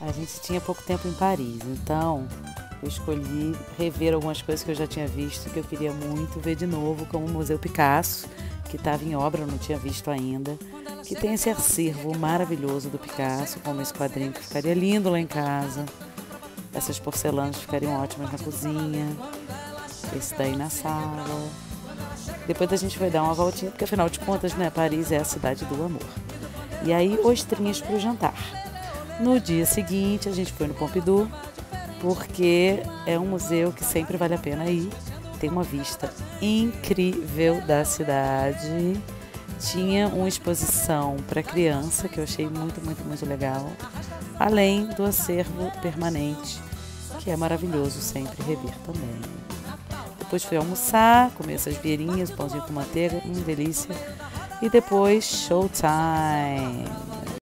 a gente tinha pouco tempo em Paris, então eu escolhi rever algumas coisas que eu já tinha visto que eu queria muito ver de novo, como o Museu Picasso, que estava em obra, eu não tinha visto ainda, que tem esse acervo maravilhoso do Picasso, como esse quadrinho que ficaria lindo lá em casa, essas porcelanas ficariam ótimas na cozinha, esse daí na sala. Depois a gente vai dar uma voltinha, porque afinal de contas, né, Paris é a cidade do amor. E aí, ostrinhas para o jantar. No dia seguinte, a gente foi no Pompidou, porque é um museu que sempre vale a pena ir. Tem uma vista incrível da cidade. Tinha uma exposição para criança que eu achei muito, muito, muito legal. Além do acervo permanente, que é maravilhoso sempre rever também. Depois fui almoçar, comer essas beirinhas, pãozinho com manteiga, hum, delícia. E depois, showtime.